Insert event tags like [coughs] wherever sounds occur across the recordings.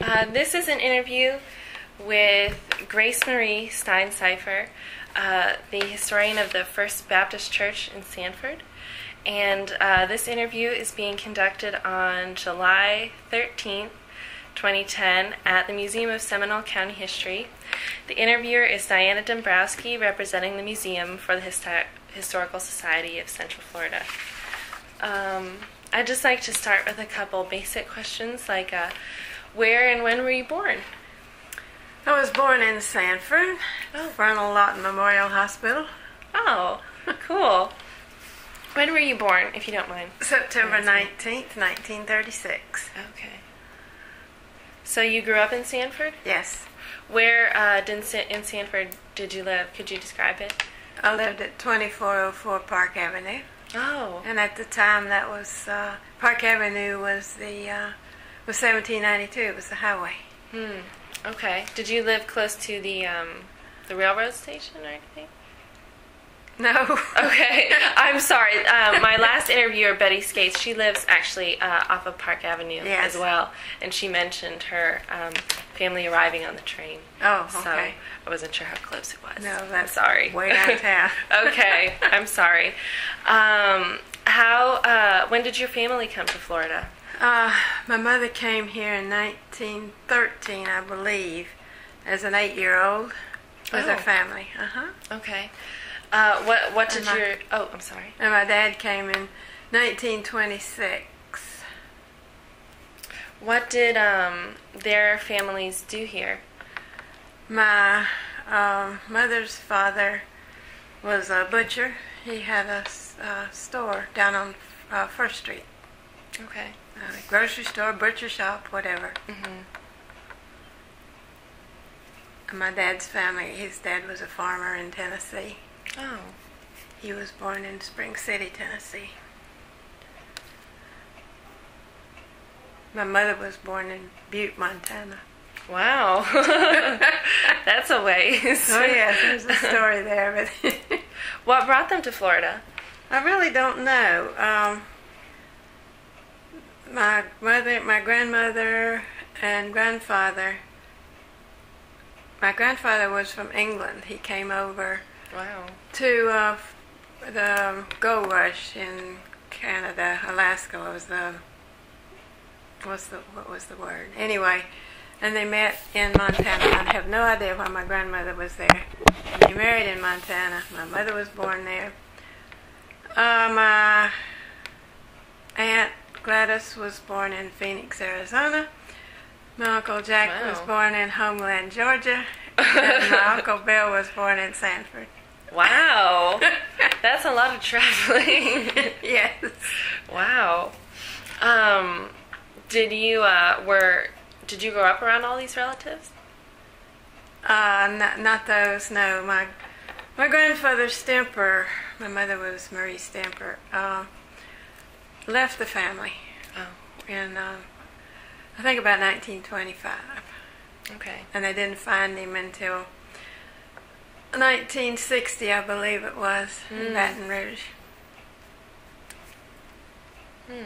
Uh, this is an interview with Grace Marie Steincypher, uh, the historian of the First Baptist Church in Sanford. And uh, this interview is being conducted on July 13th, 2010, at the Museum of Seminole County History. The interviewer is Diana Dombrowski, representing the museum for the Histo- Historical Society of Central Florida. Um, I'd just like to start with a couple basic questions like uh, where and when were you born? I was born in Sanford, Oh. Fernald-Laughton Memorial Hospital, Oh, [laughs] cool. When were you born, if you don't mind? September 19th, 1936. Okay. So you grew up in Sanford? Yes, Where uh, did, in Sanford did you live? Could you describe it? I lived at 2404 Park Avenue, Oh, and at the time that was uh, Park Avenue was the uh, was 1792. It was the highway. hmm. Okay. Did you live close to the um, the railroad station or anything? No. [laughs] Okay, I'm sorry. Um, my last interviewer, Betty Skates, she lives actually uh, off of Park Avenue Yes. as well, and she mentioned her um, family arriving on the train. Oh, So okay. I wasn't sure how close it was. No, I'm that's sorry. way downtown. [laughs] okay, I'm sorry. Um, how? Uh, when did your family come to Florida? Uh, my mother came here in 1913, I believe, as an eight-year-old with Oh. her family. Uh huh. Okay. Uh, what? What did my- your? Oh, I'm sorry. And my dad came in 1926. What did um, their families do here? My um, mother's father was a butcher. He had a uh, store down on uh, First Street, Okay. A grocery store, butcher shop, whatever. hmm my dad's family, his dad was a farmer in Tennessee. Oh. He was born in Spring City, Tennessee. My mother was born in Butte, Montana. Wow. [laughs] That's a ways. Oh yes, there's a story [laughs] there, but What brought them to Florida? I really don't know. Um, my mother, my grandmother, and grandfather. My grandfather was from England. He came over Wow. to uh, the gold rush in Canada, Alaska was the what's the what was the word? Anyway, and they met in Montana. I have no idea why my grandmother was there. They married in Montana. My mother was born there. Uh, my aunt Gladys was born in Phoenix, Arizona. My uncle Jack was born in Homeland, Georgia. and my uncle Bill was born in Sanford. Wow. [laughs] That's a lot of traveling. [laughs] yes. wow. Um, did you uh, were did you grow up around all these relatives? Uh, not, not those, no. My my grandfather Stemper, my mother was Marie Stamper. uh, left the family Oh, in, uh, I think about 1925. okay. And they didn't find him until 1960, I believe it was, in Hmm. Baton Rouge. Hmm.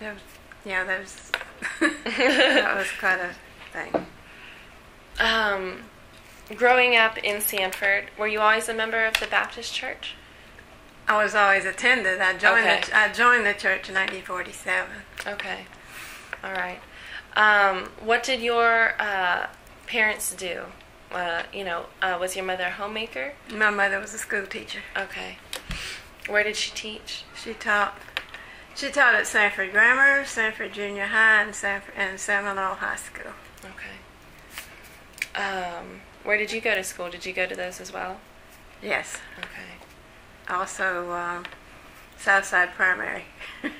That was, yeah, that was, [laughs] that was quite a thing. Um, growing up in Sanford, were you always a member of the Baptist Church? I was always attended. I joined Okay. the I joined the church in 1947. Okay. All right. Um, what did your uh, parents do? Uh, you know, uh, was your mother a homemaker? My mother was a school teacher. Okay. Where did she teach? She taught she taught at Sanford Grammar, Sanford Junior High, and Sanford and Seminole High School. Okay. Um, where did you go to school? Did you go to those as well? Yes. Okay. Also, um, Southside Primary. [laughs]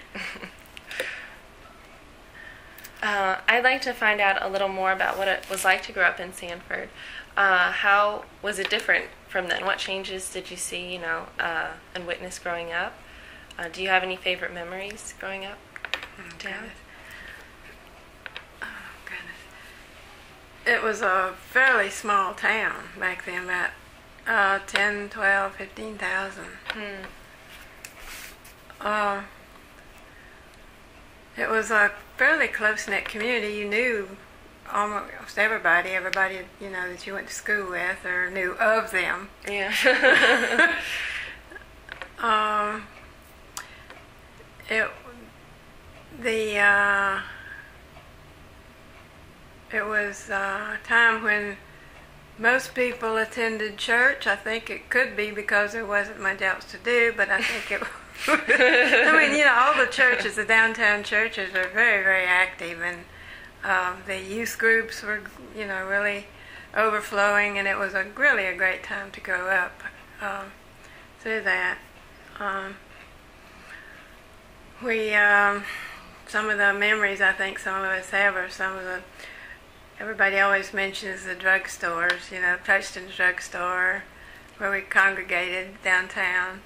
Uh, I'd like to find out a little more about what it was like to grow up in Sanford. Uh, how was it different from then? What changes did you see, you know, uh, and witness growing up? Uh, do you have any favorite memories growing up? Oh, goodness. It was a fairly small town back then, about uh, 10, 12, 15,000. Hmm. Uh, it was a fairly close knit community. You knew almost everybody, everybody you know that you went to school with or knew of them. Yeah. [laughs] Um, it the uh, it was uh, a time when most people attended church. I think it could be because there wasn't much else to do, but I think it. [laughs] I mean, you know, all the churches, the downtown churches, are very, very active, and um, the youth groups were, you know, really overflowing, and it was a really a great time to grow up um, through that. Um, we um, some of the memories I think some of us have are some of the everybody always mentions the drugstores, you know, Touchton's drugstore where we congregated downtown.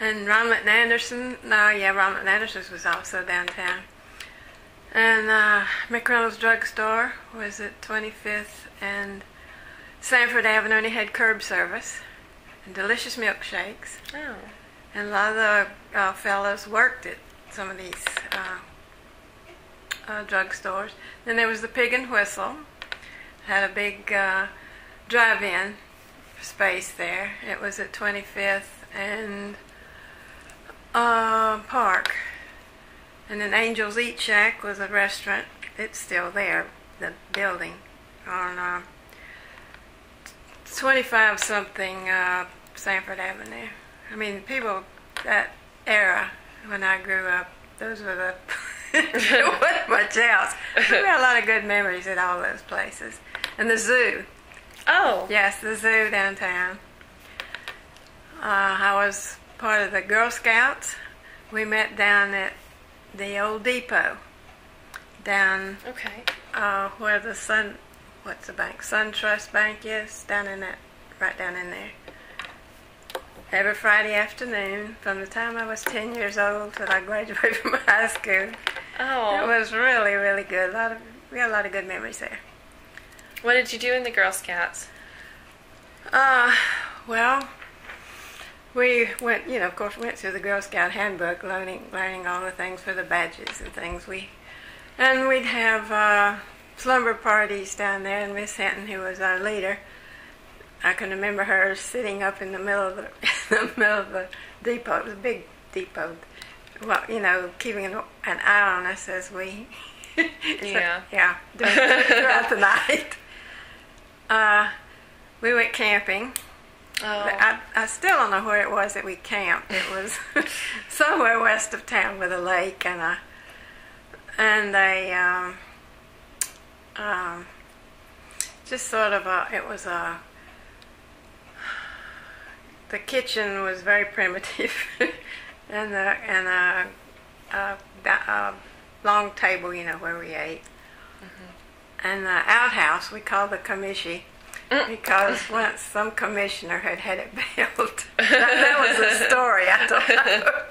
And and Anderson, no, yeah, and Anderson's was also downtown. And uh, McReynolds Drugstore was at 25th and Sanford Avenue, and he had curb service and delicious milkshakes. oh. And a lot of the uh, fellows worked at some of these uh, uh, drugstores. Then there was the Pig and Whistle. Had a big uh, drive-in space there. It was at 25th and uh, Park. And then Angel's Eat Shack was a restaurant. It's still there, the building on uh, 25 something uh, Sanford Avenue. I mean, people that era when I grew up, those were the. [laughs] [laughs] there wasn't much else. We had a lot of good memories at all those places. And the zoo. Oh. Yes, the zoo downtown. Uh, I was part of the Girl Scouts. We met down at the old depot, down Okay. uh, where the Sun, what's the bank? Sun Trust Bank is down in that, right down in there. Every Friday afternoon, from the time I was 10 years old till I graduated [laughs] from high school, it Oh. was really, really good. A lot of, we had a lot of good memories there. What did you do in the Girl Scouts? Uh, well, we went, you know, of course, we went through the Girl Scout handbook, learning, learning all the things for the badges and things. We, and we'd have uh, slumber parties down there, and Miss Hinton, who was our leader, I can remember her sitting up in the middle of the, [laughs] the middle of the depot. It was a big depot. Well, you know, keeping an, an eye on us as we, [laughs] So, Yeah. yeah, during- [laughs] throughout the night. Uh, we went camping. Oh. I, I still don't know where it was that we camped. It was somewhere west of town with a lake and a and a um, um, just sort of a. It was a. The kitchen was very primitive, [laughs] and the and a, a, a long table, you know, where we ate, mm-hmm. and the outhouse we called the commishi mm. because [laughs] once some commissioner had had it [laughs] built. that, that was the story. I don't know.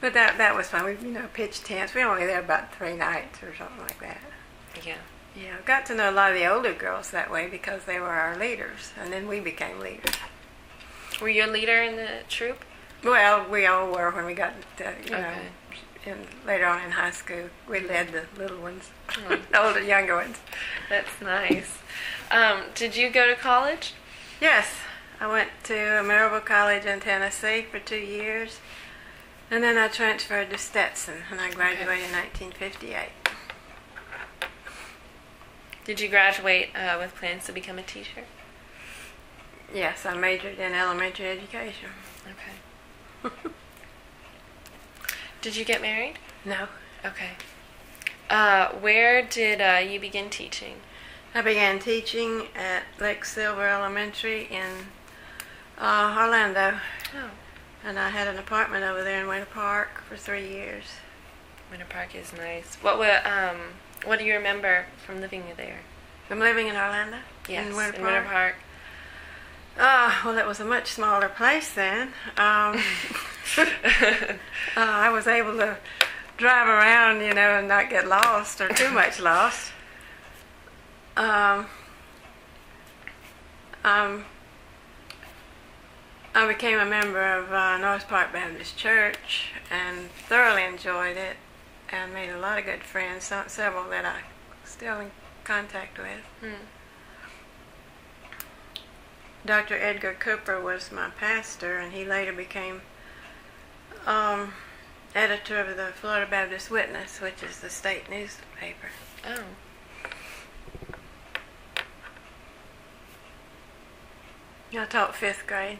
But that that was fun. We you know pitched tents. We were only there about three nights or something like that. Yeah. Yeah, got to know a lot of the older girls that way because they were our leaders, and then we became leaders. Were you a leader in the troop? Well, we all were when we got to, you know Okay. in, later on in high school. We led the little ones, Hmm. [laughs] older younger ones. That's nice. Um, did you go to college? Yes, I went to Maryville College in Tennessee for two years, and then I transferred to Stetson, and I graduated in 1958. Did you graduate uh, with plans to become a teacher? Yes, I majored in elementary education. Okay. [laughs] did you get married? No, Okay. Uh, where did uh, you begin teaching? I began teaching at Lake Silver Elementary in uh, Orlando, Oh, and I had an apartment over there in Winter Park for three years. Winter Park is nice. What were, um, what do you remember from living there? I'm living in Orlando. Yes, in Winter in Winter Park. Ah, well, it was a much smaller place then. Um, [laughs] uh, I was able to drive around, you know, and not get lost or too much [laughs] lost. Um, um, I became a member of uh, North Park Baptist Church and thoroughly enjoyed it and made a lot of good friends, several that I still in contact with. Hmm. Dr. Edgar Cooper was my pastor, and he later became um, editor of the Florida Baptist Witness, which is the state newspaper. Oh. I taught fifth grade.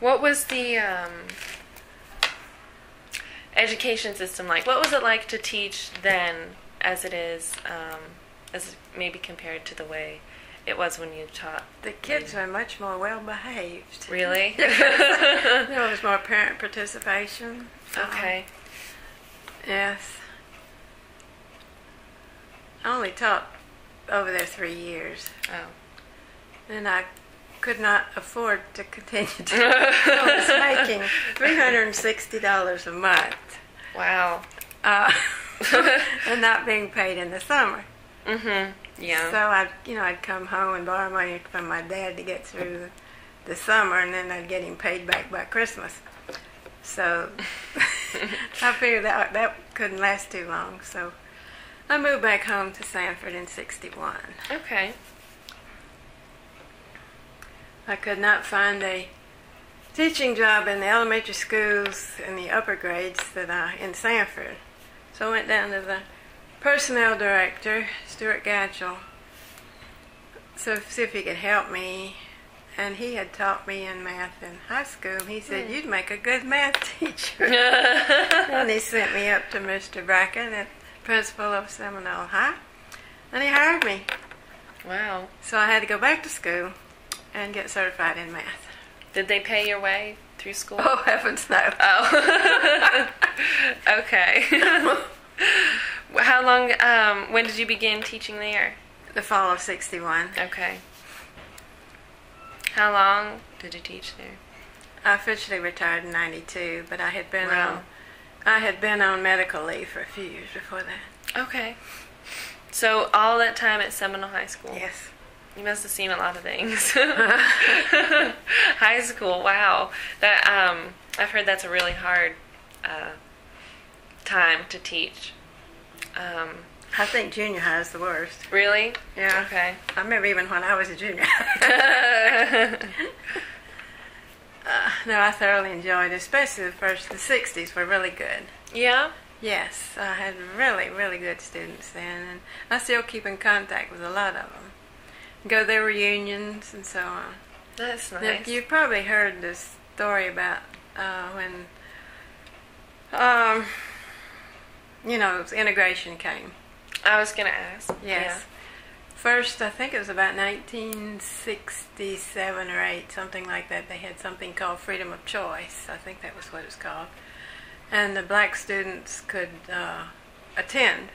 What was the um, education system like? What was it like to teach then, as it is, um, as maybe compared to the way it was when you taught? The kids were much more well behaved. Really? [laughs] There was more parent participation. Okay. yes. I only taught over there three years, Oh. and I could not afford to continue to. [laughs] I was making three hundred and sixty dollars a month, Wow. uh, [laughs] and not being paid in the summer. Mhm. Yeah. So I'd, you know, I'd come home and borrow money from my dad to get through the, the summer, and then I'd get him paid back by Christmas. So [laughs] I figured that that couldn't last too long. So I moved back home to Sanford in '61. okay. I could not find a teaching job in the elementary schools in the upper grades that I in Sanford. So I went down to the personnel director, Stuart Gatchell, so see if he could help me. And he had taught me in math in high school. He said, hmm. "You'd make a good math [laughs] teacher." [laughs] and he sent me up to Mr. Bracken, the principal of Seminole High, and he hired me. wow. So I had to go back to school and get certified in math. Did they pay your way through school? Oh heavens no! Oh. [laughs] okay. How long? Um, when did you begin teaching there? The fall of '61. Okay. How long did you teach there? I officially retired in '92, but I had been Wow. on I had been on medical leave for a few years before that. Okay. So all that time at Seminole High School. Yes. You must have seen a lot of things. [laughs] High school, wow. That um, I've heard that's a really hard uh, time to teach. Um, I think junior high is the worst. really? Yeah. Okay. I remember even when I was a junior. [laughs] uh, no, I thoroughly enjoyed it, especially the first. The '60s were really good. yeah. Yes, I had really, really good students then, and I still keep in contact with a lot of them. Go to their reunions and so on. That's Now, nice. You've probably heard this story about uh, when, um, you know, integration came. I was gonna ask. Yes. First, I think it was about 1967 or 8, something like that. They had something called freedom of choice. I think that was what it was called. And the black students could uh, attend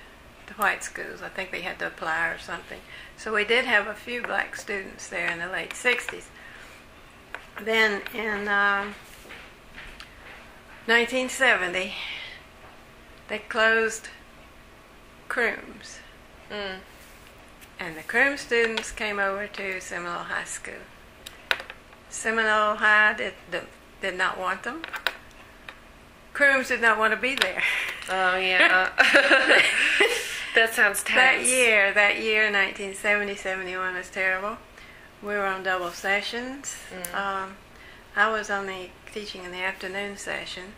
the white schools. I think they had to apply or something. So we did have a few black students there in the late 60s. Then in um 1970, they closed Crooms. Mm. And the Croom students came over to Seminole High School. Seminole High did, did, did not want them. Crooms did not want to be there. Oh yeah. [laughs] [laughs] that sounds tense. That year, that year, 1970, 71 was terrible. We were on double sessions. Mm. Um, I was on the teaching in the afternoon session.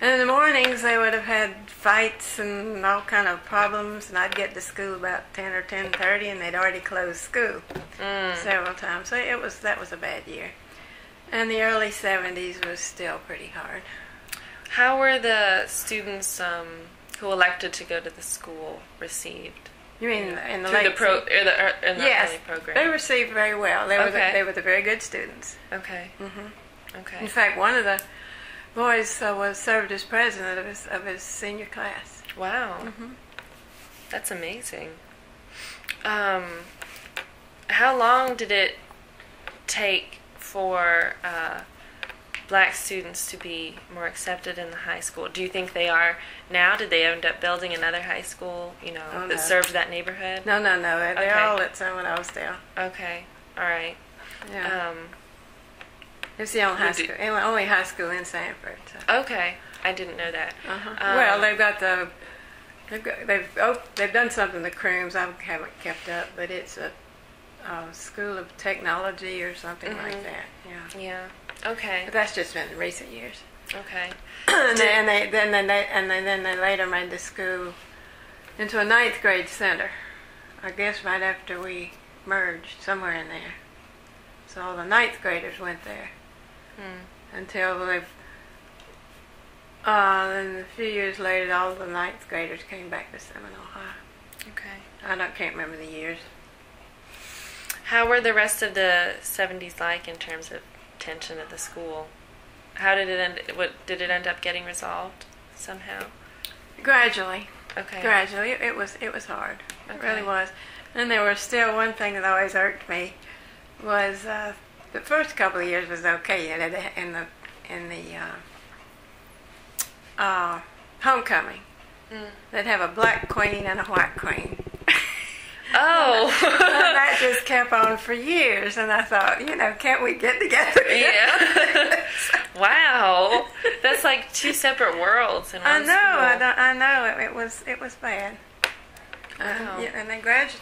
And in the mornings, they would have had fights and all kind of problems, and I'd get to school about 10 or 10.30, and they'd already closed school Mm. several times. So it was that was a bad year. And the early 70s was still pretty hard. How were the students um, who elected to go to the school received? You mean in the late the pro or the, or, in the yes, early program? they received very well. They were Okay. the, they were the very good students. okay. hmm Okay. In fact, one of the boys uh, was served as president of his of his senior class. Wow. Mhm. That's amazing. Um, how long did it take for uh, black students to be more accepted in the high school? Do you think they are now? Did they end up building another high school, you know, Oh, that served that neighborhood? No, no, no. They're Okay. all at Seminole Okay. All right. Yeah, Um, it's the only high school, only high school in Sanford. So. okay. I didn't know that. Uh-huh. Um, well, they've got the They've got, they've oh, they've done something the Crooms. I haven't kept up, but it's a, a school of technology or something like Mhm. that. Yeah, Yeah. Okay. but that's just been in recent years. Okay. [clears throat] and, they, and they then then they and they, then they later made the school into a ninth grade center. I guess right after we merged, somewhere in there. So all the ninth graders went there Hmm. until they. Uh, then a few years later, all the ninth graders came back to Seminole High. Okay. I don't can't remember the years. How were the rest of the 70s like in terms of tension at the school? How did it end? What did it end up getting resolved somehow? Gradually, Okay. gradually, it, it was it was hard. It really was. And there was still one thing that always irked me was uh, the first couple of years was okay in the in the in the uh, uh, homecoming. Mm. They'd have a black queen and a white queen. [laughs] Oh. and that just kept on for years, and I thought, you know, can't we get together? yeah. [laughs] wow. That's like two separate worlds in one I know, I, school. don't, I know. It, it was it was bad. Wow. yeah, and they graduated.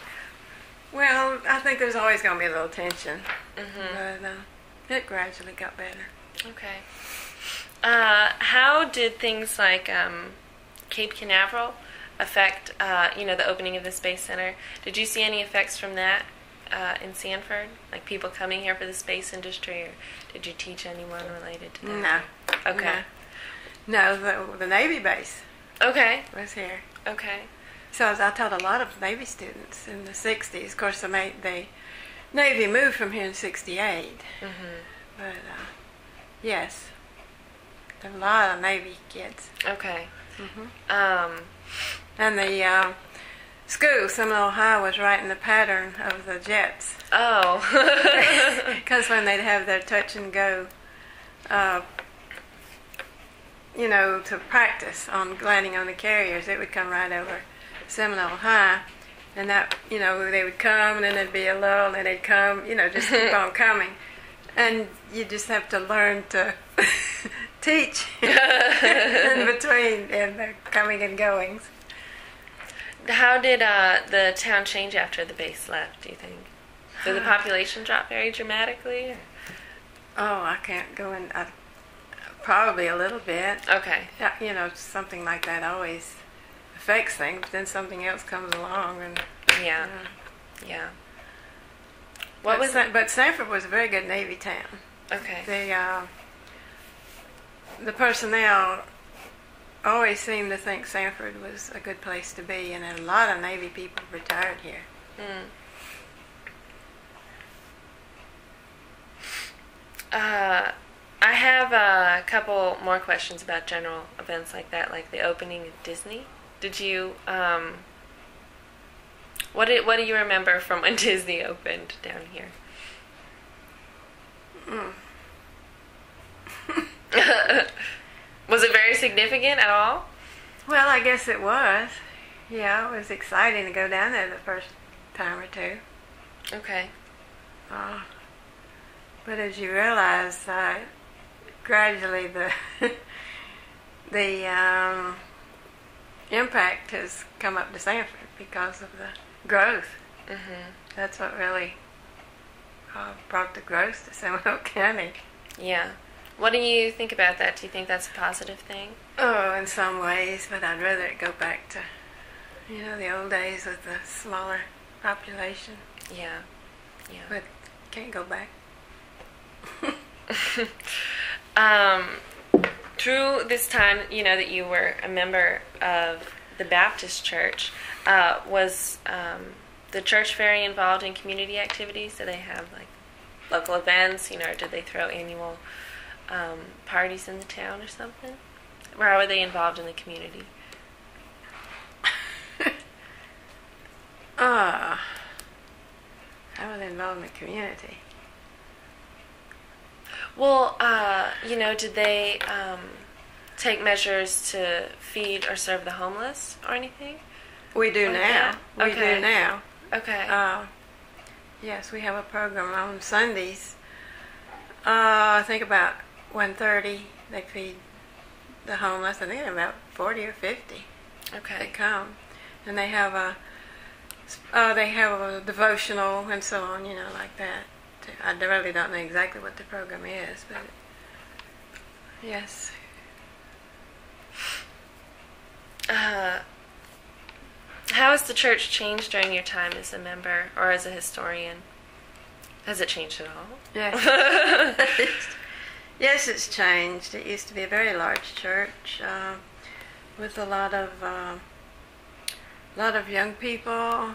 Well, I think there's always going to be a little tension, Mhm. but uh, it gradually got better. Okay. Uh, how did things like um, Cape Canaveral affect, uh, you know, the opening of the Space Center? Did you see any effects from that uh, in Sanford? Like people coming here for the space industry, or did you teach anyone related to that? No. Okay. No, the, the Navy base Okay. was here. Okay. So I I taught a lot of Navy students in the 60s. Of course, the, Navy moved from here in 68. Mhm. But uh, yes, a lot of Navy kids. Okay. hmm Um, And the uh, school, Seminole High, was right in the pattern of the jets. oh. [laughs] Because when they'd have their touch and go, uh, you know, to practice on landing on the carriers, it would come right over Seminole High. And that, you know, they would come and then there'd be a lull and then they'd come, you know, just keep on [laughs] coming. And you just have to learn to [laughs] teach [laughs] in between in the coming and goings. How did uh, the town change after the base left, do you think? Did the population drop very dramatically? or- Oh, I can't go in. I, probably a little bit. Okay. Yeah, you know, something like that always affects things. But then something else comes along, and Yeah. uh, Yeah. What but was Sa- But Sanford was a very good Navy town. Okay. The uh, the personnel always seemed to think Sanford was a good place to be, and a lot of Navy people retired here. Hmm. Uh, I have a couple more questions about general events like that, like the opening of Disney. Did you um, what did what do you remember from when [laughs] Disney opened down here? Mm. [laughs] Was it very significant at all? Well, I guess it was. Yeah, it was exciting to go down there the first time or two. Okay. Uh, but as you realize, uh, gradually the [laughs] the um, impact has come up to Sanford because of the growth. Mhm. That's what really uh, brought the growth to [laughs] Seminole County. Yeah. What do you think about that? Do you think that's a positive thing? Oh, in some ways, but I'd rather it go back to, you know, the old days with the smaller population. Yeah. Yeah. But can't go back. [laughs] [laughs] um, through this time, you know that you were a member of the Baptist Church. Uh, was um, the church very involved in community activities? Do they have like local events? You know, did they throw annual um, parties in the town or something? Or how were they involved in the community? [laughs] Ah, I was involved in the community. Well, uh, you know, did they um, take measures to feed or serve the homeless or anything? We do Like now. that? We Okay. do now. Okay. Uh, yes, we have a program on Sundays. Uh, I think about 1.30 they feed the homeless. I think about 40 or 50. okay. They come, and they have a uh, they have a devotional and so on, you know, like that. I really don't know exactly what the program is, but yes, Uh, how has the church changed during your time as a member or as a historian? Has it changed at all? yes, [laughs] yes, it's changed. It used to be a very large church uh, with a lot of uh, lot of young people.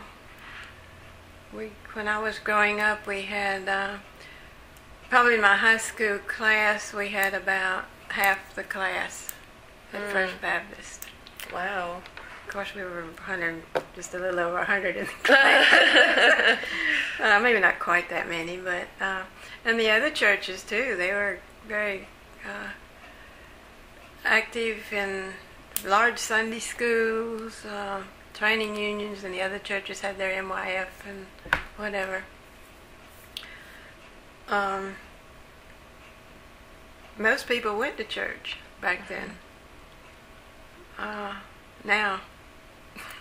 We, when I was growing up, we had uh, probably my high school class. We had about half the class at Mm. First Baptist. Wow. Of course, we were 100, just a little over 100 in the [laughs] class. uh, maybe not quite that many, but uh, and the other churches too. They were very uh, active in large Sunday schools, uh, training unions, and the other churches had their MYF and whatever. Um, most people went to church back then. Uh, now. [laughs]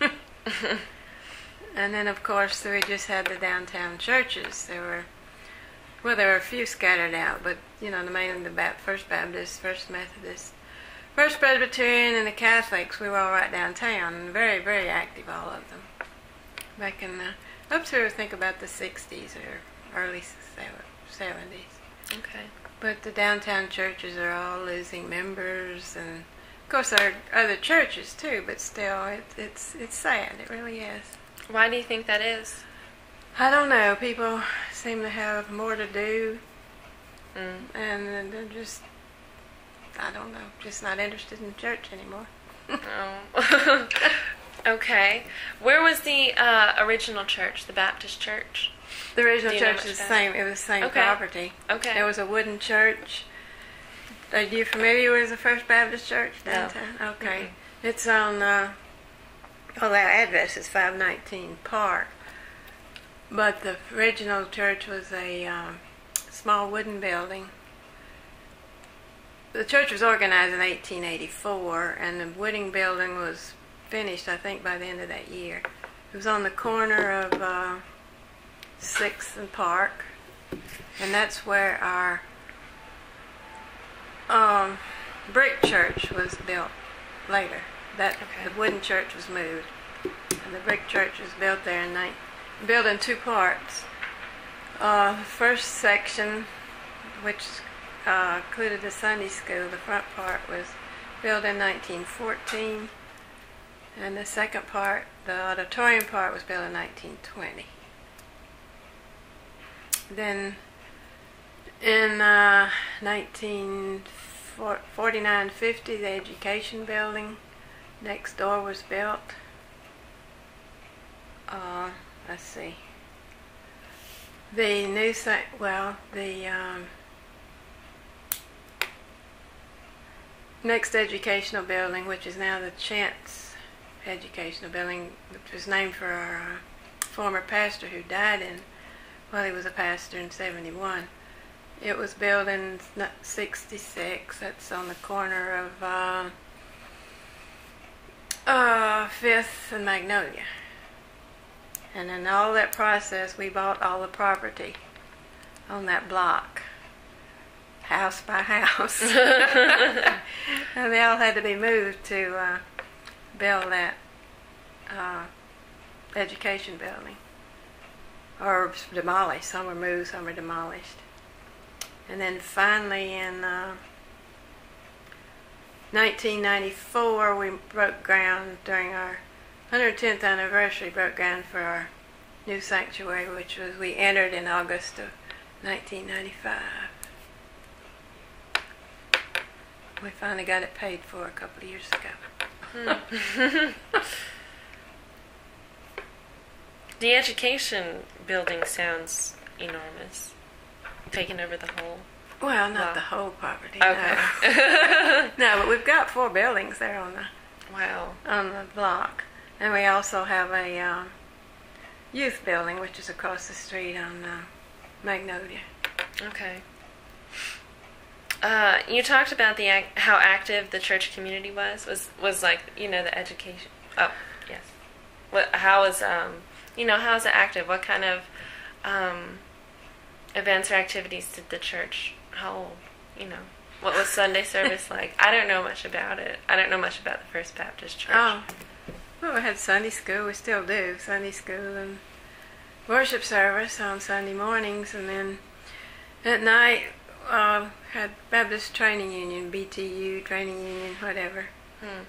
and then, of course, we just had the downtown churches. There were, well, there were a few scattered out, but you know, the main the First Baptist, First Methodist, First Presbyterian, and the Catholics. We were all right downtown, and very, very active, all of them. Back in the up to I think about the '60s or early '70s. Okay. But the downtown churches are all losing members, and of course there are other churches too. But still, it, it's it's sad. It really is. Why do you think that is? I don't know. People seem to have more to do, Mm. and they're just I don't know, just not interested in church anymore. Oh. [laughs] okay. Where was the uh, original church, the Baptist church? The original Do you know church is the same. It was the same Okay. property. Okay. It was a wooden church. Are you familiar with the First Baptist Church No. downtown? Okay. It's on, uh, well, that address is 519 Park. But the original church was a um, small wooden building. The church was organized in 1884, and the wooden building was finished, I think, by the end of that year. It was on the corner of uh, 6th and Park, and that's where our um, brick church was built later. That Okay. the wooden church was moved, and the brick church was built there in built in two parts. Uh, the first section, which uh, included the Sunday school, the front part was built in 1914, and the second part, the auditorium part, was built in 1920. Then in uh, 1949-50, the education building next door was built. Uh, let's see. The new well, the um, next educational building, which is now the Chance Educational Building, which was named for our uh, former pastor who died in while he was a pastor in 71. It was built in 66. That's on the corner of uh, uh, Fifth and Magnolia. And in all that process, we bought all the property on that block, house by house. [laughs] [laughs] and they all had to be moved to uh, build that uh, education building. Or demolished. Some were moved, some were demolished. And then finally in uh, 1994, we broke ground during our 110th anniversary, broke ground for our new sanctuary, which was we entered in August of 1995. We finally got it paid for a couple of years ago. [laughs] The education building sounds enormous. Taking over the whole. Well, not Wow. the whole property. Okay. No. [laughs] no, but we've got four buildings there on the wow. on the block, and we also have a um, youth building, which is across the street on uh, Magnolia. Okay. Uh, you talked about the how active the church community was. Was was like you know the education Oh, yes. What? How is um? You know, how is it active? What kind of um, events or activities did the church hold? You know, what was Sunday service [laughs] like? I don't know much about it. I don't know much about the First Baptist Church. Oh, well, we had Sunday school. We still do Sunday school and worship service on Sunday mornings, and then at night uh, had Baptist Training Union, BTU Training Union, whatever. Hmm.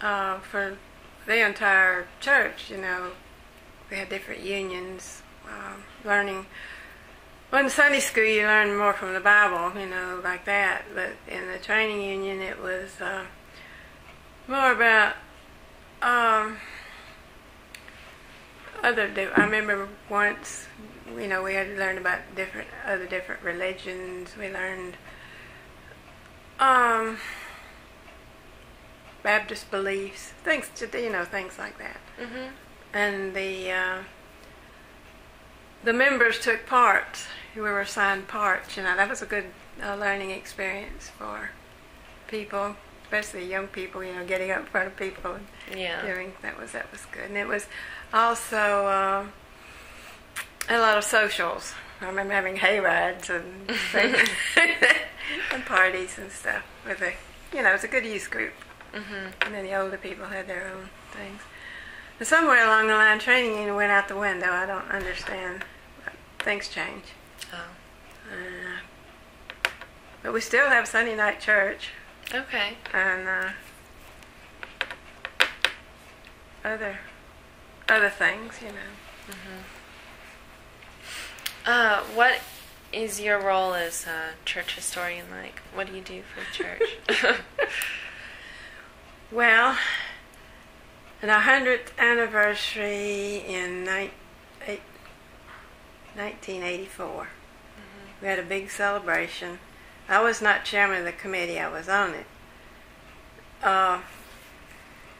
Uh, for the entire church, you know, we had different unions, uh, learning. Well, in Sunday school, you learn more from the Bible, you know, like that. But in the training union, it was uh, more about um, other. I remember once, you know, we had to learn about different other different religions. We learned um, Baptist beliefs, things, to- you know, things like that Mhm. and the uh, the members took part. We were assigned parts. You know, that was a good uh, learning experience for people, especially young people. You know, getting up in front of people and Yeah. doing that was that was good. And it was also uh, a lot of socials. I remember having hay rides and things, [laughs] [laughs] and parties and stuff with a you know it was a good youth group. Mhm. And then the older people had their own things. And somewhere along the line, training union went out the window. I don't understand. But things change. Oh. Uh, but we still have Sunday night church Okay. and uh, other other things, you know. Uh, what is your role as a church historian like? What do you do for [laughs] the church? Well, in our 100th anniversary in ni- eight- 1984. We had a big celebration. I was not chairman of the committee, I was on it. Uh,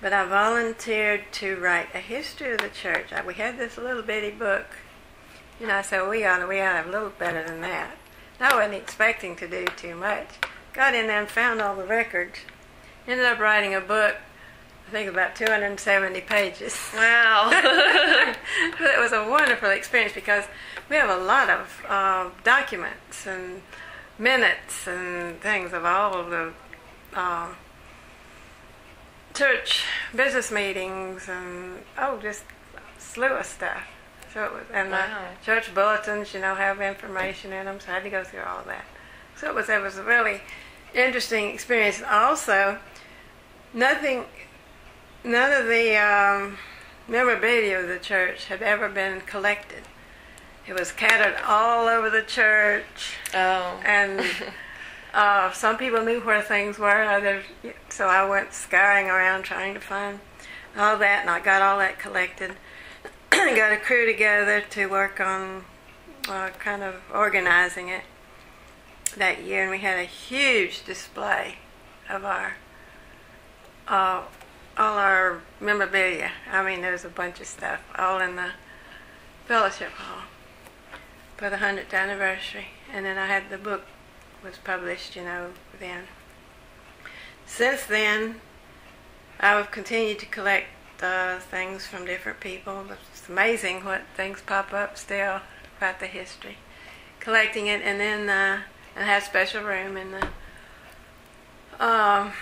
but I volunteered to write a history of the church. I, we had this little bitty book. You know, I said, we ought to, we ought to have a little better than that. And I wasn't expecting to do too much. Got in there and found all the records. Ended up writing a book, I think about 270 pages. wow. [laughs] but it was a wonderful experience because we have a lot of uh, documents and minutes and things of all of the uh, church business meetings and oh, just a slew of stuff. So it was, and Wow. the church bulletins, you know, have information in them. So I had to go through all of that. So it was it was a really interesting experience. Also, nothing, none of the um, memorabilia of the church had ever been collected. It was scattered all over the church, oh. and [laughs] uh, some people knew where things were. Others, so I went scouring around trying to find all that, and I got all that collected. Got a crew together to work on uh, kind of organizing it that year, and we had a huge display of our uh, all our memorabilia. I mean, there was a bunch of stuff all in the fellowship hall for the hundredth anniversary, and then I had the book was published, you know, then. Since then, I've continued to collect uh, things from different people. Amazing what things pop up still about the history. Collecting it, and then uh, and have a special room in the um,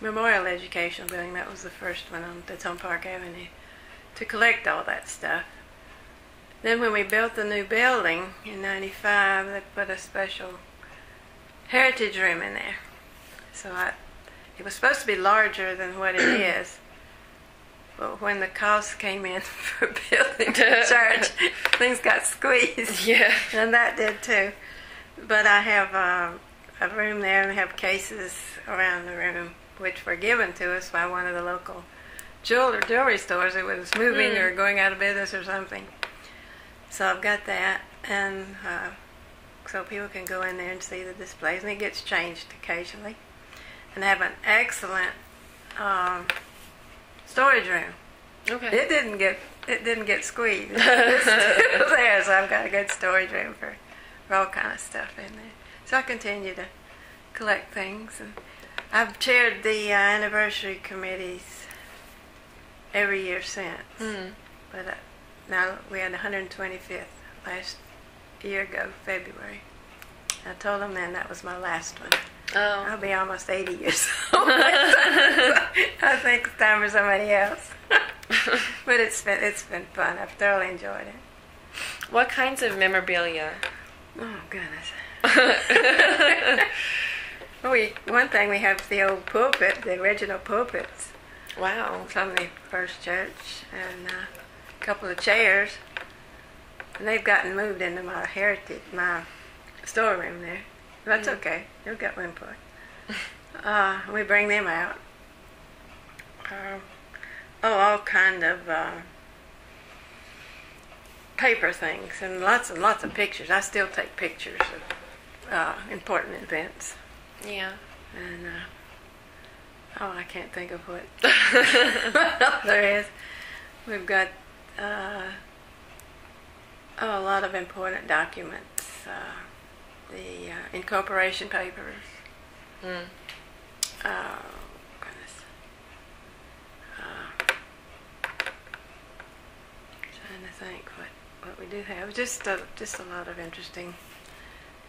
Memorial Education Building. That was the first one on that's on Park Avenue to collect all that stuff. Then when we built the new building in '95, they put a special heritage room in there. So I, it was supposed to be larger than what it is. But when the cost came in [laughs] for building the church, [laughs] things got squeezed. Yeah. And that did too. But I have um, a room there and have cases around the room which were given to us by one of the local jewelry, jewelry stores that was moving Hmm. or going out of business or something. So I've got that and uh, so people can go in there and see the displays and it gets changed occasionally. And I have an excellent um, storage room. Okay. It didn't get it didn't get squeezed. [laughs] It's still there, so I've got a good storage room for, for all kind of stuff in there. So I continue to collect things, and I've chaired the uh, anniversary committees every year since. Hmm. But uh, now we had the 125th last year ago, February. I told them then that was my last one. Oh. I'll be almost 80 years old. [laughs] I think it's time for somebody else. [laughs] but it's been it's been fun. I've thoroughly enjoyed it. What kinds of memorabilia? Oh goodness. [laughs] We one thing we have the old pulpit, the original pulpits Wow. from the first church, and uh, a couple of chairs. And they've gotten moved into my heritage, my storeroom there. That's Mm. okay. You'll get for it. [laughs] Uh, we bring them out. Uh, oh, all kind of uh, paper things and lots and lots of pictures. I still take pictures of uh, important events. Yeah. And uh, oh, I can't think of what what [laughs] [laughs] there is. We've got uh, oh, a lot of important documents. The uh, incorporation papers. Mm. Oh goodness. Uh, trying to think what what we do have. Just a, just a lot of interesting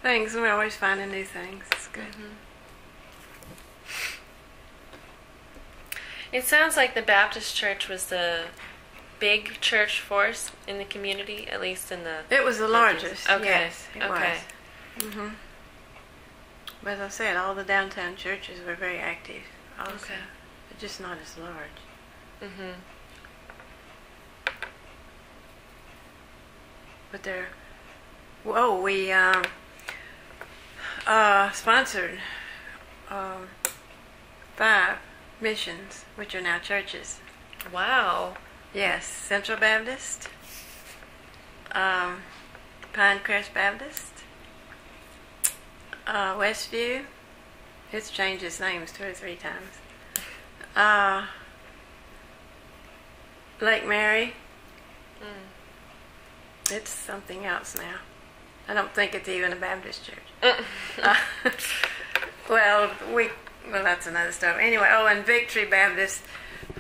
things. We're always finding new things. It's good. It sounds like the Baptist church was the big church force in the community, at least in the. It was the largest. Okay. Yes, it Okay. was. Hmm But as I said, all the downtown churches were very active. Also, Okay. but just not as large. Mm-hmm. But they're. Whoa, we um, uh, sponsored um, five missions, which are now churches. Wow. Yes, Central Baptist, um, Pinecrest Baptist, uh, Westview. It's changed its names two or three times. Uh, Lake Mary. Mm. It's something else now. I don't think it's even a Baptist church. [laughs] Uh, [laughs] well, we well that's another story. Anyway, oh, and Victory Baptist,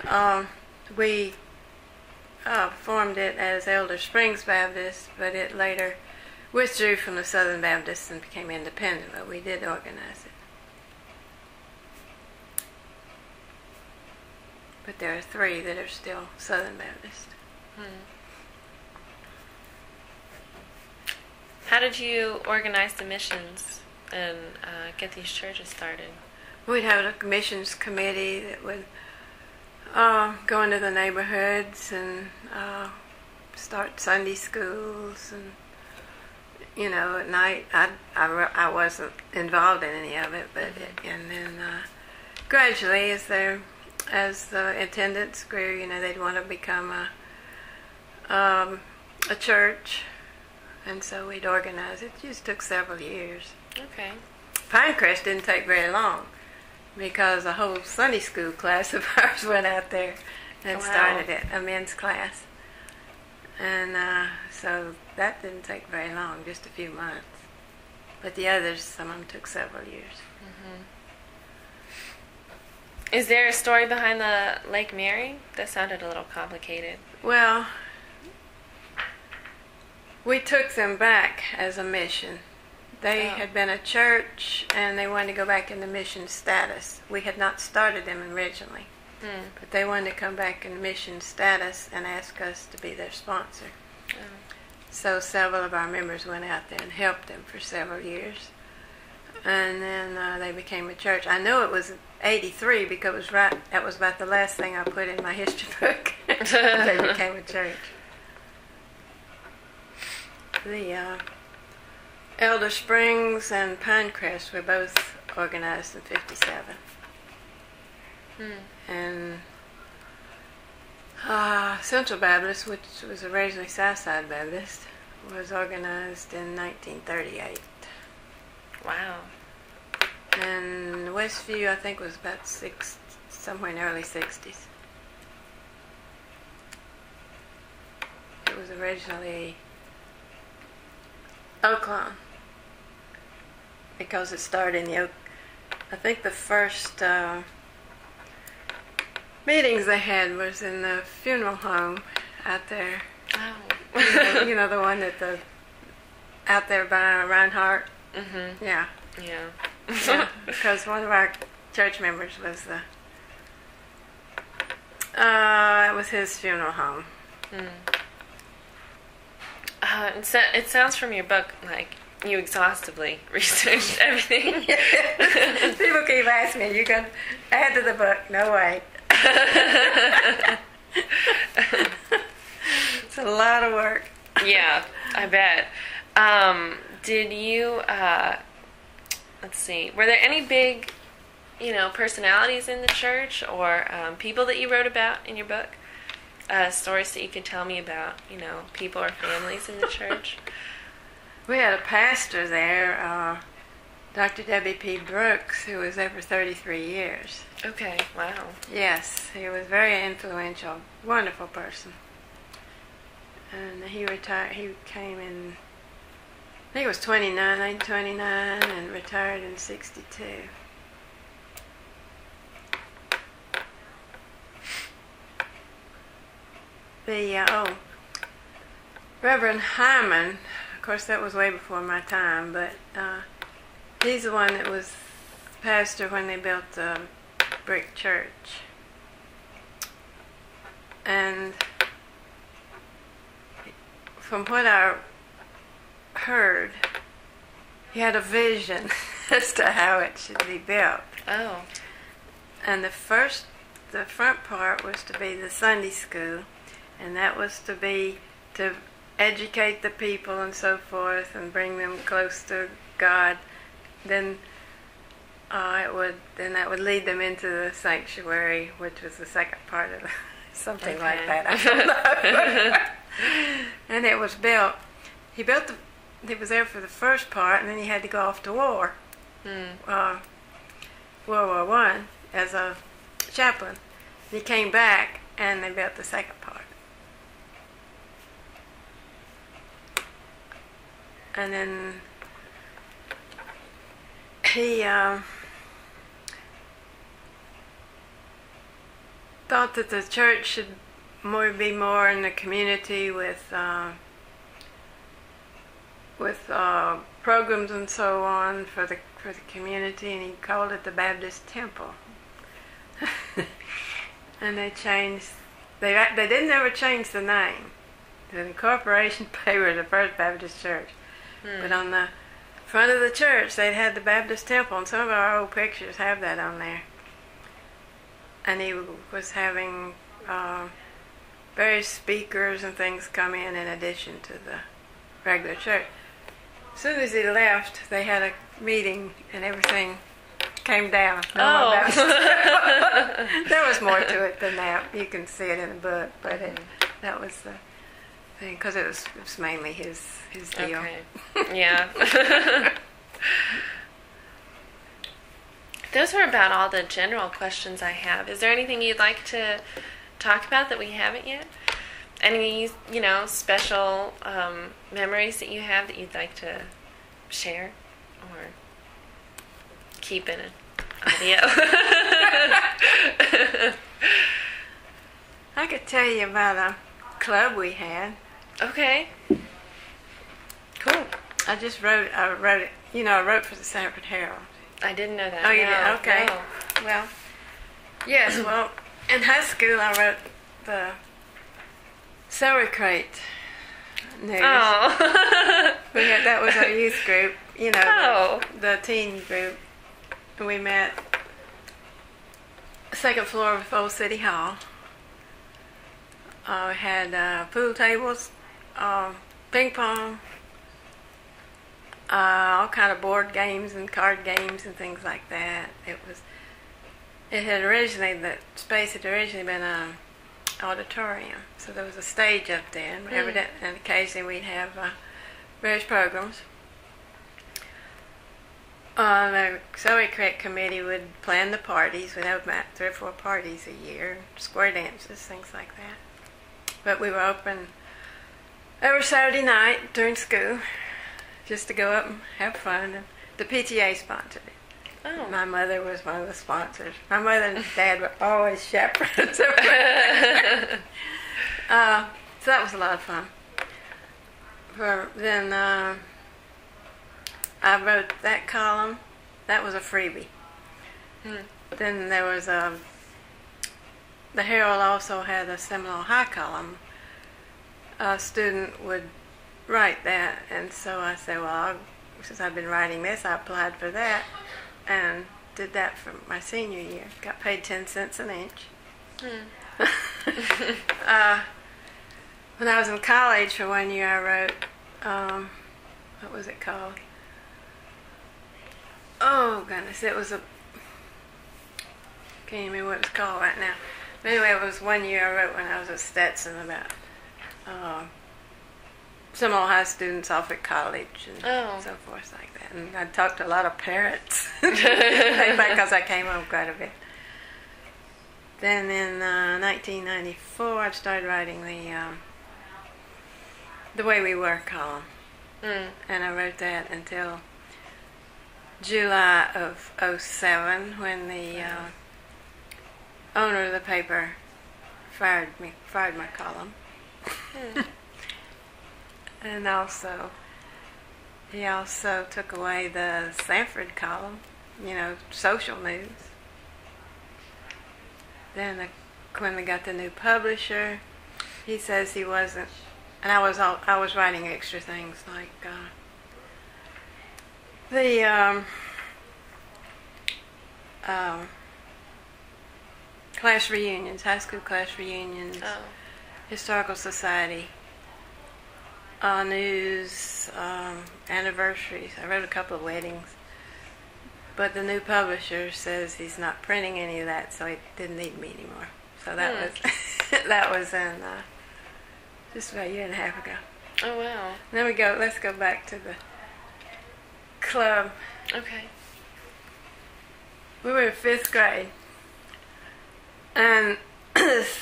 um, we uh, formed it as Elder Springs Baptist, but it later withdrew from the Southern Baptists and became independent. But we did organize it. But there are three that are still Southern Baptist. Hmm. How did you organize the missions and uh, get these churches started? We'd have a missions committee that would uh, go into the neighborhoods and uh, start Sunday schools and you know at night I, I, I wasn't involved in any of it but and then uh, gradually as they as the attendance grew you know they'd want to become a um, a church and so we'd organize it. It just took several years. Okay. Pinecrest didn't take very long because a whole Sunday school [laughs] class of ours went out there and Wow. started it, a men's class. And uh, so that didn't take very long, just a few months. But the others, some of them took several years. Is there a story behind the Lake Mary? That sounded a little complicated. Well, we took them back as a mission. They Oh. had been a church and they wanted to go back into mission status. We had not started them originally. Hmm. But they wanted to come back in mission status and ask us to be their sponsor. Oh. So several of our members went out there and helped them for several years. And then uh, they became a church. I know it was 83 because it was right, that was about the last thing I put in my [laughs] history book. [laughs] they became a church. The uh, Elder Springs and Pinecrest were both organized in 57 Hmm. And uh, Central Baptist, which was originally Southside Baptist, was organized in 1938. Wow. And Westview, I think, was about six, somewhere in the early 60s. It was originally Oakland because it started in the Oak. I think the first uh, meetings they had was in the funeral home out there. Oh. You [laughs] know, you know the one that the out there by Reinhardt. mhm. Yeah, Yeah. yeah. [laughs] because one of our church members was the. Uh, it was his funeral home. Mm. Uh, it, sa- it sounds from your book like you exhaustively [laughs] researched everything. People keep asking me, "You can add to the book?" No way. [laughs] it's a lot of work. yeah, I bet. Um, did you? Uh, let's see. Were there any big, you know, personalities in the church or um, people that you wrote about in your book? Uh, stories that you could tell me about, you know, people or families in the church. [laughs] We had a pastor there, uh, Dr. W. P. Brooks, who was there for 33 years. Okay. Wow. Yes, he was very influential, wonderful person. And he retired. He came in. I think it was 29, 1929, and retired in 62. The uh, oh, Reverend Hyman. Of course, that was way before my time, but uh, he's the one that was pastor when they built the brick church. And from what I heard, he had a vision [laughs] as to how it should be built. Oh. And the first, the front part was to be the Sunday school, and that was to be to educate the people and so forth and bring them close to God. Then uh, it would then that would lead them into the sanctuary, which was the second part of it. [laughs] something like that. I don't know. [laughs] and it was built. He built the. He was there for the first part, and then he had to go off to war Hmm. uh, World War One as a chaplain. He came back and they built the second part. And then he uh, thought that the church should more be more in the community with uh, with uh, programs and so on for the for the community, and he called it the Baptist Temple. [laughs] and they changed. They they didn't ever change the name. The incorporation [laughs] paper of the First Baptist Church, but on the front of the church they had the Baptist Temple, and some of our old pictures have that on there. And he was having uh, various speakers and things come in in addition to the regular church. As soon as he left, they had a meeting and everything came down. No [laughs] Oh. [laughs] There was more to it than that. You can see it in the book, but it, that was the thing because it was, it was mainly his his deal. Okay. Yeah. [laughs] Those are about all the general questions I have. Is there anything you'd like to talk about that we haven't yet? Any, you know, special um, memories that you have that you'd like to share or keep in an audio? [laughs] I could tell you about a club we had. okay. Cool. I just wrote. I wrote it. You know, I wrote for the Sanford Herald. I didn't know that. Oh, you No, did? Okay. no. Well, yes. Well, in high school, I wrote the crate news. Oh. [laughs] We had, that was our youth [laughs] group. You know, Oh. the, the teen group. We met second floor of Old City Hall. Uh, we had uh, pool tables, uh, ping pong, uh, all kind of board games and card games and things like that. It was. It had originally the space had originally been a auditorium, so there was a stage up there, and, day, and occasionally we'd have uh, various programs. Uh, the Celery Creek Committee would plan the parties. We'd have about three or four parties a year, square dances, things like that. But we were open every Saturday night during school, just to go up and have fun. And the PTA sponsored it. Oh. My mother was one of the sponsors. My mother and dad were always chaperones. [laughs] uh, so that was a lot of fun. For then, uh, I wrote that column. That was a freebie. Hmm. Then there was a. The Herald also had a Seminole High column. A student would write that, and so I said, well, I'll, since I've been writing this, I applied for that, and did that for my senior year. Got paid ten cents an inch. Hmm. [laughs] [laughs] uh, when I was in college for one year, I wrote, um, what was it called? Oh goodness, it was a. Can't even remember what it was called right now. But anyway, it was one year I wrote when I was at Stetson about uh, some old high students off at college and Oh. so forth like that. And I talked to a lot of parents [laughs] [laughs] because I came home quite a bit. Then in uh, 1994, I started writing the um, the Way We Were column, Hmm. and I wrote that until July of 07 when the uh, owner of the paper fired me, fired my column, Hmm. And also he also took away the Sanford column, you know, social news. Then the, when we got the new publisher, he says he wasn't, and I was all, I was writing extra things like uh, the um, um, class reunions, high school class reunions, Oh. historical society, news, um, anniversaries. I wrote a couple of weddings. But the new publisher says he's not printing any of that, so he didn't need me anymore. So that Hmm. was [laughs] that was in uh, just about a year and a half ago. Oh wow. Then we go. Let's go back to the club. Okay. We were in fifth grade, and [coughs] this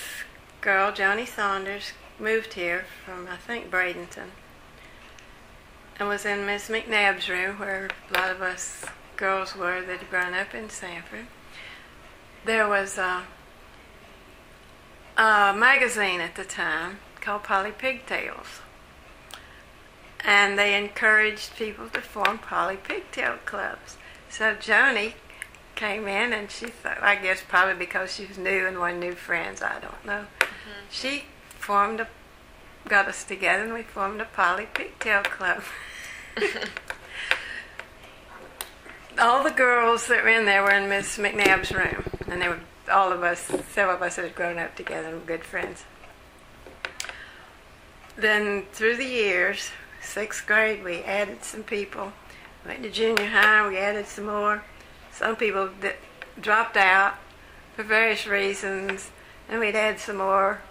girl, Joni Saunders, moved here from I think Bradenton, and was in Miss McNabb's room where a lot of us girls were that had grown up in Sanford. There was a, a magazine at the time called Polly Pigtails. And they encouraged people to form Polly Pigtail clubs. So Joni came in and she thought, I guess probably because she was new and wanted new friends, I don't know. Mm-hmm. She formed a, got us together and we formed a Polly Pigtail Club. [laughs] all the girls that were in there were in Miss McNabb's room, and they were all of us, several of us had grown up together and were good friends. Then through the years, sixth grade, we added some people. Went to junior high, we added some more. Some people that dropped out for various reasons, and we'd add some more.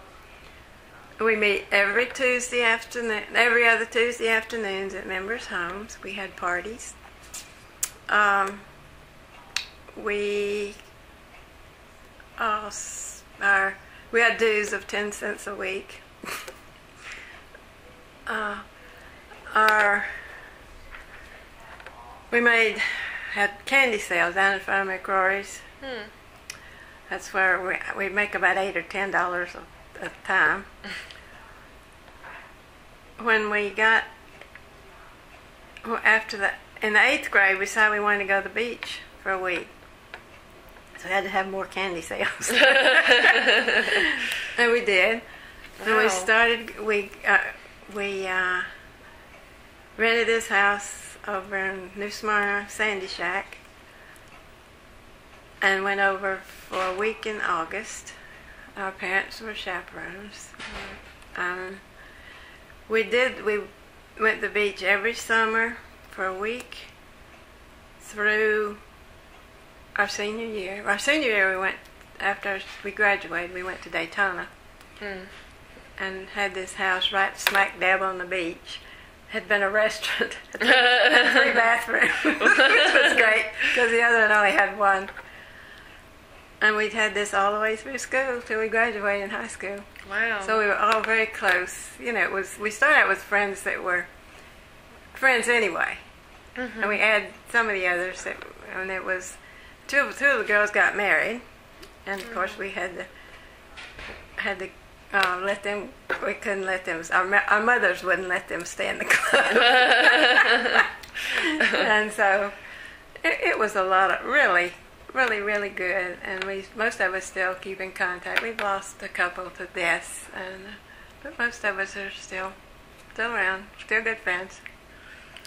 We meet every Tuesday afternoon, every other Tuesday afternoons at members' homes. We had parties. Um, we uh, we had dues of ten cents a week. [laughs] uh, our we made had candy sales down in front of McCrory's. Hmm. That's where we we make about eight or ten dollars a, a time. When we got well, after that in the eighth grade, we decided we wanted to go to the beach for a week, so we had to have more candy sales, [laughs] and we did. And we started. We uh, we uh, rented this house over in New Smyrna, Sandy Shack, and went over for a week in August. Our parents were chaperones. Um, we did. We went to the beach every summer for a week through our senior year. Our senior year, we went after we graduated. We went to Daytona Hmm. and had this house right smack dab on the beach. Had been a restaurant, [laughs] had three [laughs] bathrooms, [laughs] which was great because the other one only had one. And we'd had this all the way through school till we graduated in high school. Wow. So we were all very close. You know, it was we started out with friends that were friends anyway, and we had some of the others. That, and it was two two of the girls got married, and of course we had to had to uh, let them. We couldn't let them. Our, our mothers wouldn't let them stay in the club, [laughs] [laughs] and so it, it was a lot of really, really, really good. And we most of us still keep in contact. We've lost a couple to death, and but most of us are still still around, still good friends.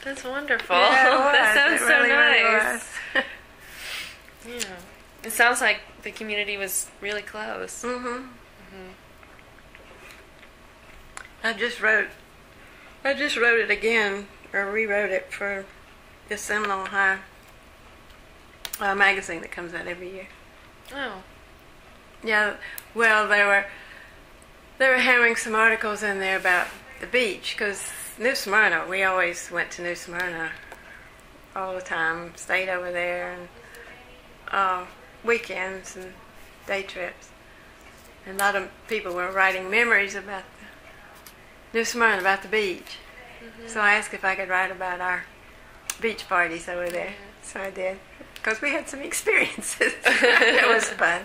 That's wonderful. Yeah, [laughs] that sounds It so really, really nice. was. [laughs] Yeah. It sounds like the community was really close. Mm-hmm. mm-hmm. I just wrote. I just wrote it again, or rewrote it for the Seminole High uh, magazine that comes out every year. Oh. Yeah, well, they were they were having some articles in there about the beach because New Smyrna. We always went to New Smyrna all the time. Stayed over there and uh, weekends and day trips. And a lot of people were writing memories about the New Smyrna, about the beach. So I asked if I could write about our beach parties over there. So I did because we had some experiences. [laughs] it was fun.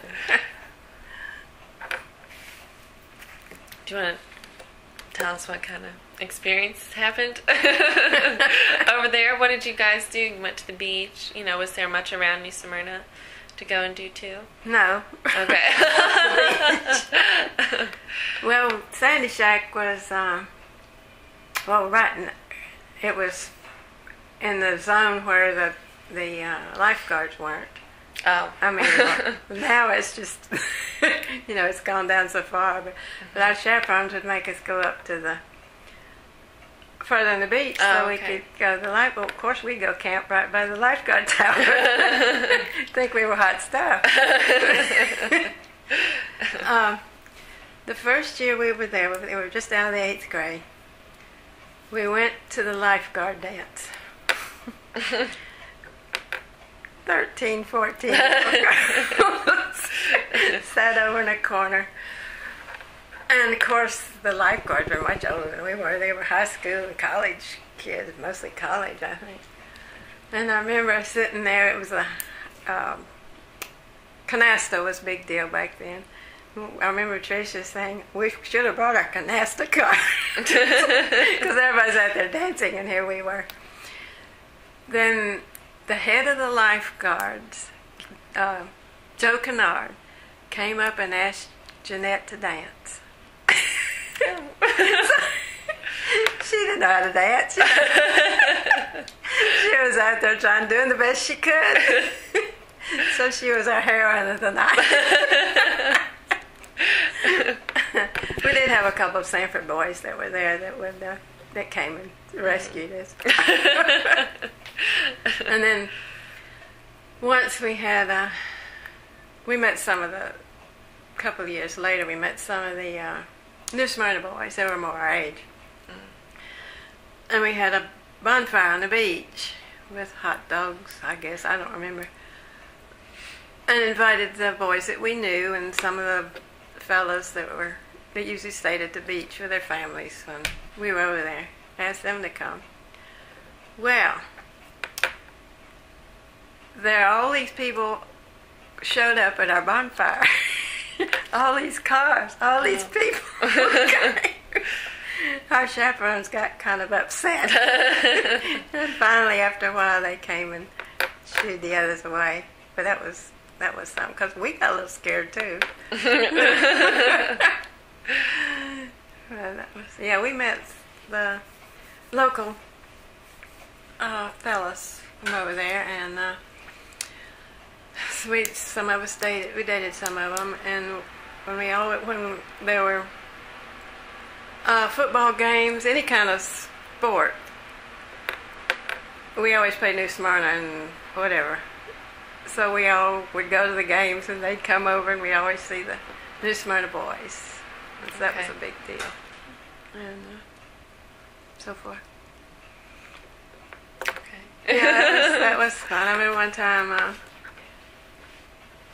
Do you want to tell us what kind of experience happened [laughs] over there? What did you guys do? You went to the beach. You know, was there much around New Smyrna to go and do too? No. Okay. [laughs] Well, Sandy Shack was, um, well, right. In, it was in the zone where the the uh, lifeguards weren't. oh. I mean, [laughs] now it's just, [laughs] you know, it's gone down so far. But, but our chaperones would make us go up to the further in the beach Oh, so we could go to the life. Well, of course, we'd go camp right by the lifeguard tower. [laughs] Think we were hot stuff. um, the first year we were there, we were just out of the eighth grade. We went to the lifeguard dance. 13, 14 [laughs] [laughs] sat over in a corner. And of course, the lifeguards were much older than we were. They were high school and college kids, mostly college, I think. And I remember sitting there, it was a um, canasta was a big deal back then. I remember Tricia saying, we should have brought our canasta car. [laughs] Because everybody's out there dancing, and here we were. Then the head of the lifeguards, uh, Joe Kennard, came up and asked Jeanette to dance. [laughs] she didn't know how to dance. [laughs] she was out there trying doing the best she could. [laughs] so she was our heroine of the night. we did have a couple of Sanford boys that were there that would uh, that came and rescued us. [laughs] and then once we had a, we met some of the a couple of years later we met some of the uh, New Smyrna boys. They were more our age, and we had a bonfire on the beach with hot dogs. I guess I don't remember. And invited the boys that we knew and some of the fellows that were that usually stayed at the beach with their families when we were over there. Asked them to come. Well, there all these people showed up at our bonfire. [laughs] all these cars, all these people. [laughs] [laughs] our chaperones got kind of upset. and finally, after a while, they came and shooed the others away. But that was that was something because we got a little scared too. Well, that was, yeah, we met the local uh, fellas from over there, and uh, we some of us dated. We dated some of them, and when we all when there were uh, football games, any kind of sport, we always played New Smyrna and whatever. So we all would go to the games, and they'd come over, and we always see the New Smyrna boys. So that was a big deal, and uh, so forth. Okay. Yeah, that was, that [laughs] was fun. I remember one time uh,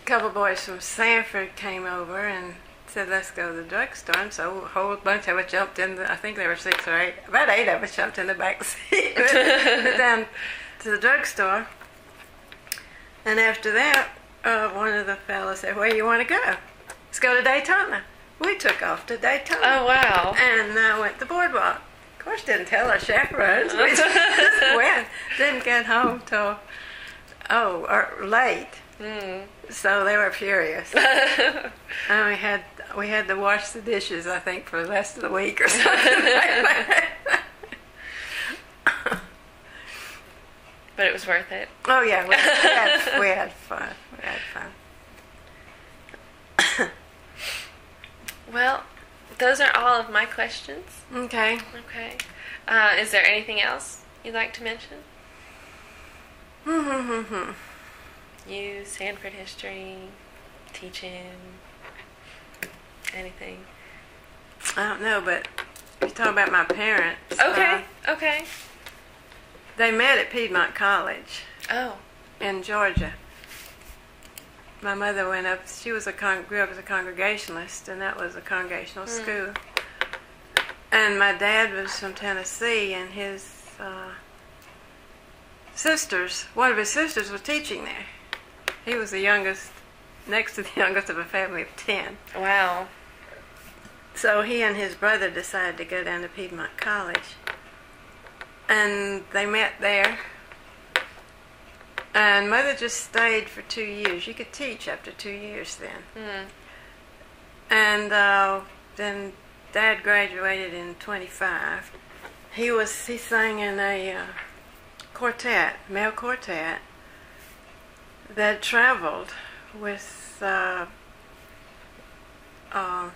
couple boys from Sanford came over and said, let's go to the drugstore. And so a whole bunch of us jumped in the, I think there were six or eight, about eight of us jumped in the back [laughs] seat. [laughs] Down to the drugstore. And after that, uh, one of the fellows said, Where you want to go? Let's go to Daytona. We took off to Daytona. Oh wow. And uh, went to boardwalk. Of course, didn't tell our chaperones. We [laughs] just went. Didn't get home till, oh, or late. Mm. So they were furious. [laughs] and we had we had to wash the dishes, I think, for the rest of the week or something. like that. [laughs] but it was worth it. oh yeah, we, had, we had [laughs] fun. We had fun. [coughs] Well, those are all of my questions. Okay. Okay. Uh, is there anything else you'd like to mention? Mm-hmm. You, Sanford history, teaching, anything? I don't know, but you talk about my parents. Okay. uh, okay. they met at Piedmont College. Oh. in Georgia. My mother went up. She was a con- grew up as a congregationalist, and that was a congregational school. And my dad was from Tennessee, and his uh, sisters, one of his sisters, was teaching there. He was the youngest, next to the [laughs] youngest of a family of ten. Wow. So he and his brother decided to go down to Piedmont College. And they met there. And mother just stayed for two years. You could teach after two years then. Mm. And uh, then dad graduated in 25. He was, he sang in a uh, quartet, male quartet, that traveled with uh, uh,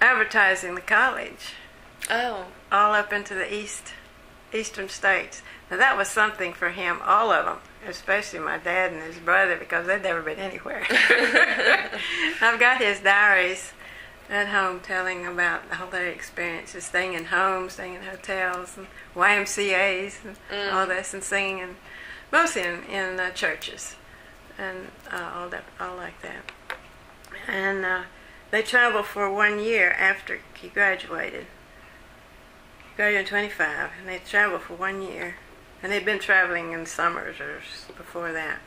advertising the college Oh. all up into the east eastern states. Now that was something for him, all of them, especially my dad and his brother, because they'd never been anywhere. [laughs] I've got his diaries at home telling about all their experiences, staying in homes, staying in hotels, and YMCA's, and all this, and singing, and mostly in, in churches, and uh, all that, all like that. And uh, they traveled for one year after he graduated graduated in 25, and they traveled for one year. And they'd been traveling in summers or before that.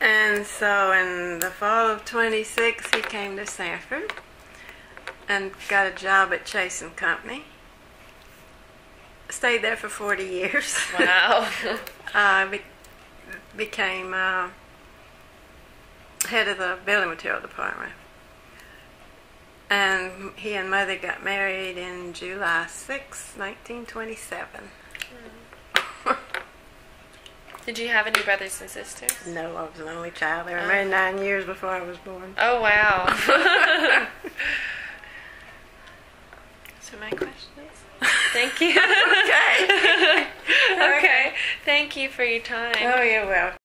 And so in the fall of 26, he came to Sanford and got a job at Chase and Company. Stayed there for 40 years. Wow. I [laughs] be- became uh, head of the building material department. And he and mother got married in July 6, 1927. Did you have any brothers and sisters? No, I was an only child. They were married nine years before I was born. Oh wow. [laughs] so my questions. Thank you. [laughs] [laughs] Okay. okay. Thank you for your time. Oh, you're welcome.